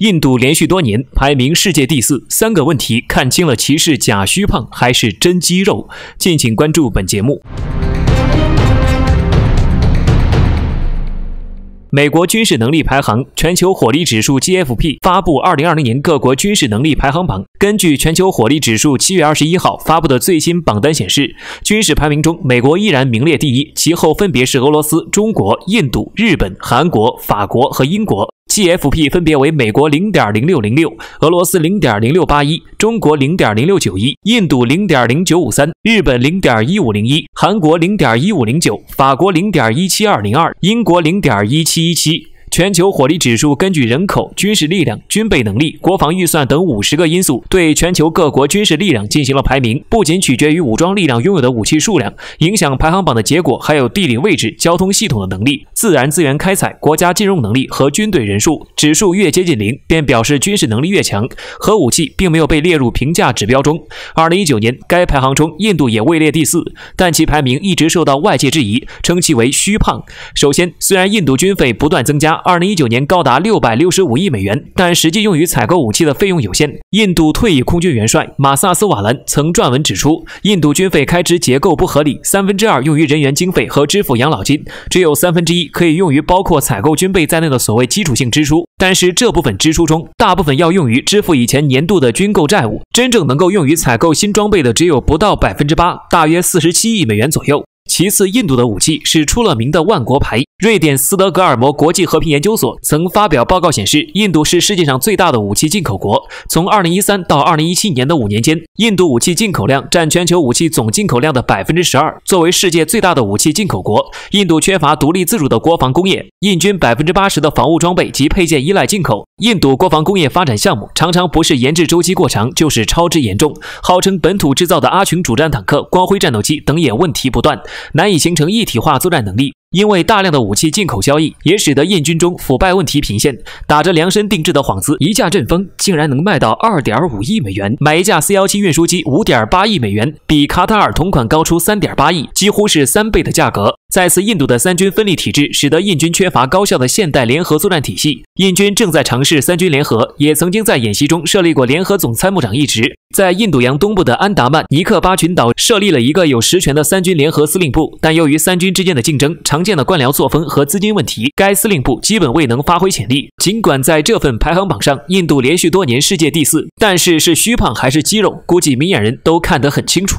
印度连续多年排名世界第四，三个问题看清了其是假虚胖还是真肌肉？敬请关注本节目。美国军事能力排行全球火力指数 GFP 发布二零二零年各国军事能力排行榜。根据全球火力指数七月二十一号发布的最新榜单显示，军事排名中，美国依然名列第一，其后分别是俄罗斯、中国、印度、日本、韩国、法国和英国。GFP 分别为美国零点零六零六，俄罗斯零点零六八一，中国零点零六九一，印度零点零九五三，日本零点一五零一，韩国零点一五零九，法国零点一七二零二，英国零点一七一七。全球火力指数根据人口、军事力量、军备能力、国防预算等五十个因素，对全球各国军事力量进行了排名。不仅取决于武装力量拥有的武器数量，影响排行榜的结果还有地理位置、交通系统的能力、自然资源开采、国家金融能力和军队人数。指数越接近零，便表示军事能力越强。核武器并没有被列入评价指标中。二零一九年，该排行中印度也位列第四，但其排名一直受到外界质疑，称其为虚胖。首先，虽然印度军费不断增加。二零一九年高达六百六十五亿美元，但实际用于采购武器的费用有限。印度退役空军元帅马萨斯瓦兰曾撰文指出，印度军费开支结构不合理，三分之二用于人员经费和支付养老金，只有三分之一可以用于包括采购军备在内的所谓基础性支出。但是这部分支出中，大部分要用于支付以前年度的军购债务，真正能够用于采购新装备的只有不到百分之八，大约四十七亿美元左右。其次，印度的武器是出了名的万国牌。瑞典斯德哥尔摩国际和平研究所曾发表报告显示，印度是世界上最大的武器进口国。从2013到2017年的五年间，印度武器进口量占全球武器总进口量的百分之十二。作为世界最大的武器进口国，印度缺乏独立自主的国防工业，印军百分之八十的防务装备及配件依赖进口。印度国防工业发展项目常常不是研制周期过长，就是超支严重。号称本土制造的阿群主战坦克、光辉战斗机等也问题不断，难以形成一体化作战能力。因为大量的武器进口交易，也使得印军中腐败问题频现。打着量身定制的幌子，一架阵风竟然能卖到二点五亿美元，买一架 C 幺七运输机五点八亿美元，比卡塔尔同款高出三点八亿，几乎是三倍的价格。再次，印度的三军分立体制使得印军缺乏高效的现代联合作战体系。印军正在尝试三军联合，也曾经在演习中设立过联合总参谋长一职。在印度洋东部的安达曼尼克巴群岛设立了一个有实权的三军联合司令部，但由于三军之间的竞争、常见的官僚作风和资金问题，该司令部基本未能发挥潜力。尽管在这份排行榜上，印度连续多年世界第四，但是是虚胖还是肌肉，估计明眼人都看得很清楚。